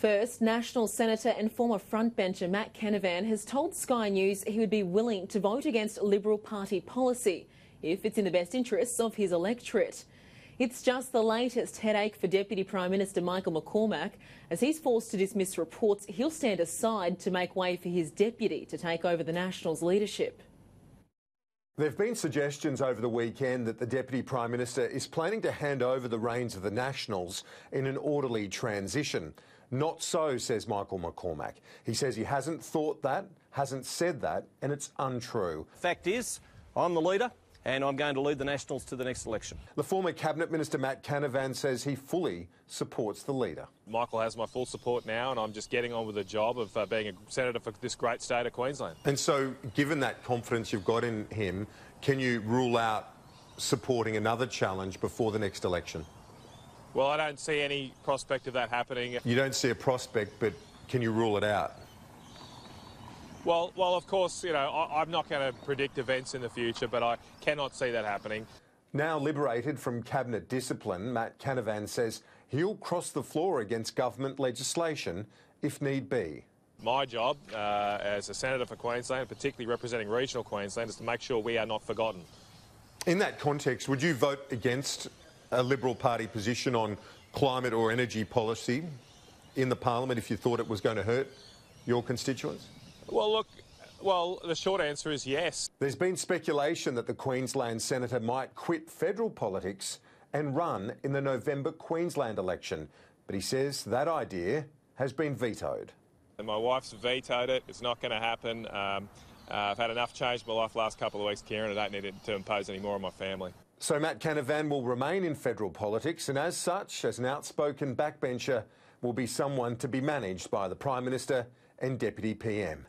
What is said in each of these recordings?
First, National Senator and former frontbencher Matt Canavan has told Sky News he would be willing to vote against Liberal Party policy if it's in the best interests of his electorate. It's just the latest headache for Deputy Prime Minister Michael McCormack as he's forced to dismiss reports he'll stand aside to make way for his deputy to take over the Nationals' leadership. There have been suggestions over the weekend that the Deputy Prime Minister is planning to hand over the reins of the Nationals in an orderly transition. Not so, says Michael McCormack. He says he hasn't thought that, hasn't said that, and it's untrue. Fact is, I'm the leader and I'm going to lead the Nationals to the next election. The former Cabinet Minister Matt Canavan says he fully supports the leader. Michael has my full support now, and I'm just getting on with the job of uh, being a senator for this great state of Queensland. And so, given that confidence you've got in him, can you rule out supporting another challenge before the next election? Well, I don't see any prospect of that happening. You don't see a prospect, but can you rule it out? Well, well, of course, you know, I, am not going to predict events in the future, but I cannot see that happening. Now liberated from cabinet discipline, Matt Canavan says he'll cross the floor against government legislation if need be. My job uh, as a senator for Queensland, particularly representing regional Queensland, is to make sure we are not forgotten. In that context, would you vote against a Liberal Party position on climate or energy policy in the parliament if you thought it was going to hurt your constituents? Well, look, well, the short answer is yes. There's been speculation that the Queensland senator might quit federal politics and run in the November Queensland election, but he says that idea has been vetoed. And my wife's vetoed it. It's not going to happen. Um, uh, I've had enough change in my life last couple of weeks, Kieran. I don't need it to impose any more on my family. So Matt Canavan will remain in federal politics, and as such, as an outspoken backbencher, will be someone to be managed by the Prime Minister and Deputy PM.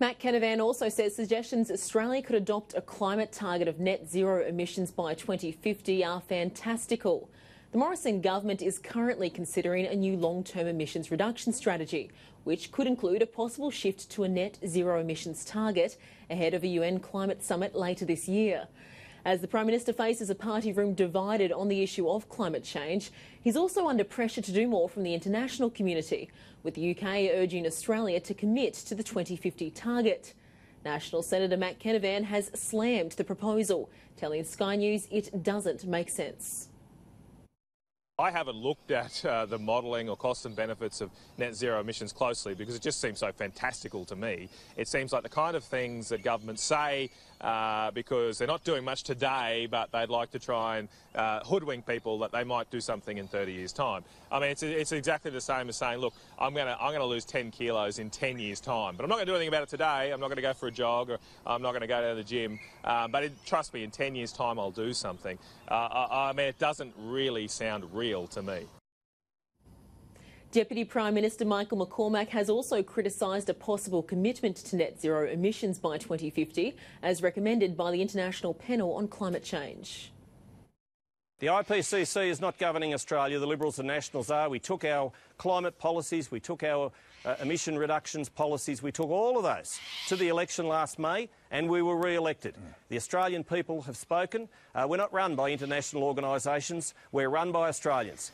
Matt Canavan also says suggestions Australia could adopt a climate target of net zero emissions by 2050 are fantastical. The Morrison government is currently considering a new long term emissions reduction strategy, which could include a possible shift to a net zero emissions target ahead of a UN climate summit later this year. As the Prime Minister faces a party room divided on the issue of climate change, he's also under pressure to do more from the international community, with the UK urging Australia to commit to the 2050 target. National Senator Matt Canavan has slammed the proposal, telling Sky News it doesn't make sense. I haven't looked at uh, the modelling or costs and benefits of net zero emissions closely because it just seems so fantastical to me. It seems like the kind of things that governments say uh, because they're not doing much today, but they'd like to try and uh, hoodwink people that they might do something in 30 years' time. I mean, it's, it's exactly the same as saying, look, I'm going to I'm to lose 10 kilos in 10 years' time, but I'm not going to do anything about it today. I'm not going to go for a jog or I'm not going to go to the gym. Um, but it, trust me, in 10 years' time, I'll do something. Uh, I, I mean, it doesn't really sound real to me. Deputy Prime Minister Michael McCormack has also criticised a possible commitment to net zero emissions by 2050, as recommended by the International Panel on Climate Change. The IPCC is not governing Australia, the Liberals and Nationals are. We took our climate policies, we took our uh, emission reductions policies, we took all of those to the election last May and we were re-elected. The Australian people have spoken. Uh, we're not run by international organisations, we're run by Australians.